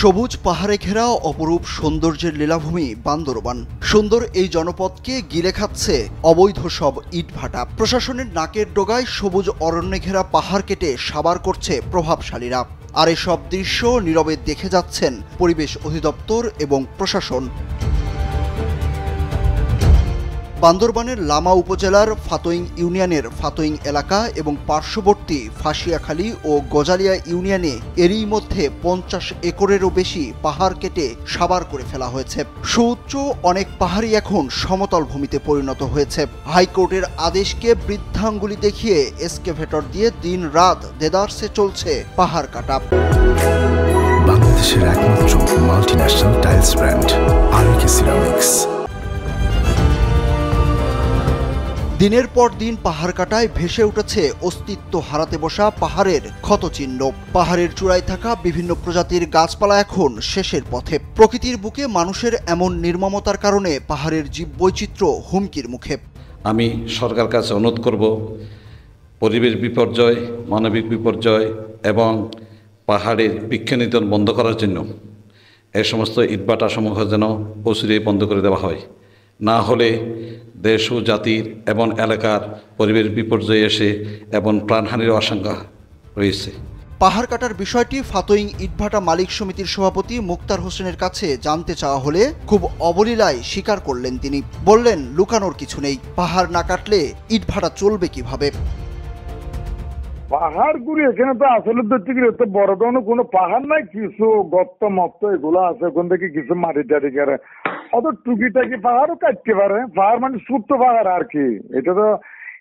সবুজ পাহাড়ে ঘেরা অপরূপ সৌন্দর্যের লীলাভূমি বান্দরবান। সুন্দর এই জনপদকে গিলে খাচ্ছে অবৈধ সব ইটভাটা। প্রশাসনের নাকের ডোগায় সবুজ অরণ্যে ঘেরা পাহাড় কেটে সাবার করছে প্রভাবশালীরা। আর এসব দৃশ্য নীরবে দেখে যাচ্ছেন পরিবেশ অধিদপ্তর এবং প্রশাসন। বান্দরবানের লামা উপজেলার ফাতোইং ইউনিয়নের ফাতোইং এলাকা এবং পার্শ্ববর্তী ফাঁসিয়াখালী ও গজালিয়া ইউনিয়নে এরই মধ্যে পঞ্চাশ একরেরও বেশি পাহাড় কেটে সাবার করে ফেলা হয়েছে। সুউচ্চ অনেক পাহাড়ই এখন সমতল ভূমিতে পরিণত হয়েছে। হাইকোর্টের আদেশকে বৃদ্ধাঙ্গুলি দেখিয়ে এসকেভেটর দিয়ে দিন রাত দেদারসে চলছে পাহাড় কাটা। বাংলাদেশের একমাত্র multinational tiles brand RK ceramics দিনের পর দিন পাহাড় কাটায় ভেসে উঠেছে অস্তিত্ব হারাতে বসা পাহাড়ের ক্ষতচিহ্ন। পাহাড়ের চূড়ায় থাকা বিভিন্ন প্রজাতির গাছপালা এখন শেষের পথে। প্রকৃতির বুকে মানুষের এমন নির্মমতার কারণে পাহাড়ের জীববৈচিত্র্য হুমকির মুখে। আমি সরকার কাছে অনুরোধ করব, পরিবেশ বিপর্যয়, মানবিক বিপর্যয় এবং পাহাড়ের বৃক্ষনিধন বন্ধ করার জন্য এই সমস্ত ইটবাটাসমূহ যেন অচিরেই বন্ধ করে দেওয়া হয়। না হলে দেশ ও জাতির এবং এলাকার পরিবেশ বিপর্যয় এসে এবং প্রাণহানির আশঙ্কা রয়েছে। পাহাড় কাটার বিষয়টি ফাতোইং ইটভাটা মালিক সমিতির সভাপতি মুক্তার হোসেনের কাছে জানতে চাওয়া হলে খুব অবলীলায় স্বীকার করলেন তিনি। বললেন, লুকানোর কিছু নেই। পাহাড় না কাটলে ইটভাটা চলবে কীভাবে? পাহাড় গুলি এখানে তো আসলে ধরতে গেলে তো বড় ধরনের কোনো পাহাড় নাই, কিছু গর্ত মত্ত এগুলো আছে, ওখান থেকে কিছু মাটি টাটি করে অত টুকিটাকি পাহাড়ও কাটতে পারে, পাহাড় মানে সুপ্ত পাহাড় আর কি। এটা তো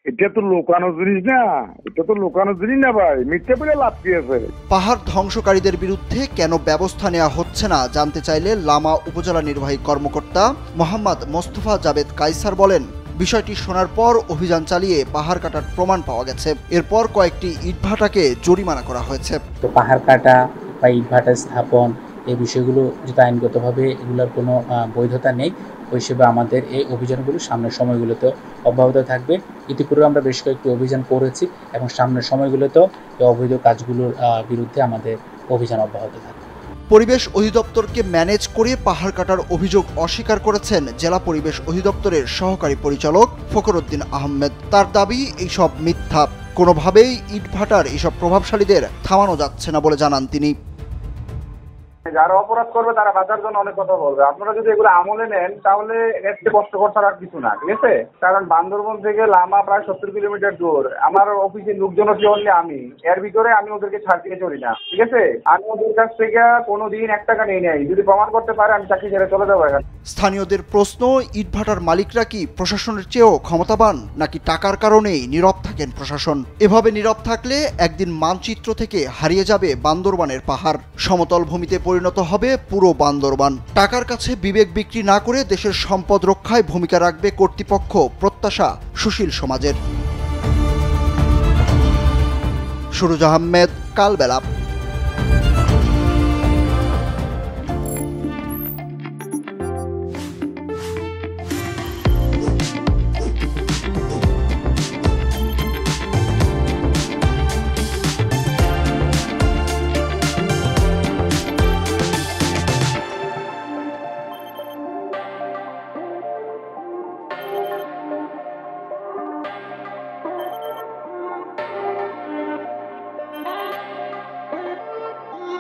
এটা তো লোকানো জিনিস না, এটা তো লোকানো জিনিস না ভাই, মিথ্যে বলে লাভ কি আছে? পাহাড় ধ্বংসকারীদের বিরুদ্ধে কেন ব্যবস্থা নেওয়া হচ্ছে না, জানতে চাইলে লামা উপজেলা নির্বাহী কর্মকর্তা মোহাম্মদ মোস্তফা জাবেদ কাইসার বলেন। বিষয়টি শোনার পর অভিযান চালিয়ে পাহাড় কাটার প্রমাণ পাওয়া গেছে। এরপর কয়েকটি ইটভাটাকে জরিমানা করা হয়েছে। তো পাহাড় কাটা বা ইটভাটা স্থাপন এই বিষয়গুলো যেহেতু আইনগতভাবে এগুলোর কোনো বৈধতা নেই, ওই হিসেবে আমাদের এই অভিযানগুলো সামনের সময়গুলোতে অব্যাহত থাকবে। ইতিপূর্বে আমরা বেশ কয়েকটি অভিযান করেছি এবং সামনের সময়গুলোতেও এই অবৈধ কাজগুলোর বিরুদ্ধে আমাদের অভিযান অব্যাহত থাকবে। পরিবেশ অধিদপ্তরকে ম্যানেজ করে পাহাড় কাটার অভিযোগ অস্বীকার করেছেন জেলা পরিবেশ অধিদপ্তরের সহকারী পরিচালক ফখরুদ্দিন আহমেদ। তার দাবি, এইসব মিথ্যা। কোনোভাবেই ইটভাটার এইসব প্রভাবশালীদের থামানো যাচ্ছে না বলে জানান তিনি। যারা অপরাধ করবে তারা বাঁচার জন্য অনেক কথা বলবে। আপনারা যদি এগুলো আমলে নেন, তাহলে এর চেয়ে কষ্টকর ছাড়া আর কিছু না, ঠিক আছে? কারণ বান্দরবন থেকে লামা প্রায় সত্তর কিলোমিটার দূর। আমার অফিসে লোকজন হচ্ছে অনলি আমি। এর ভিতরে আমি ওদেরকে ছাড় দিয়ে চলি না, ঠিক আছে? আমি ওদের কাছ থেকে কোনো দিন এক টাকা নিয়ে নেই। যদি প্রমাণ করতে পারে, আমি চাকরি ছেড়ে চলে যাব এখানে স্থানীয়দের প্রশ্ন, ইটভাটার মালিকরা কি প্রশাসনের চেয়েও ক্ষমতাবান, নাকি টাকার কারণেই নীরব থাকেন প্রশাসন? এভাবে নীরব থাকলে একদিন মানচিত্র থেকে হারিয়ে যাবে বান্দরবানের পাহাড়। সমতল ভূমিতে পরিণত হবে পুরো বান্দরবান। টাকার কাছে বিবেক বিক্রি না করে দেশের সম্পদ রক্ষায় ভূমিকা রাখবে কর্তৃপক্ষ, প্রত্যাশা সুশীল সমাজের। সুরজ আহমেদ, কালবেলা।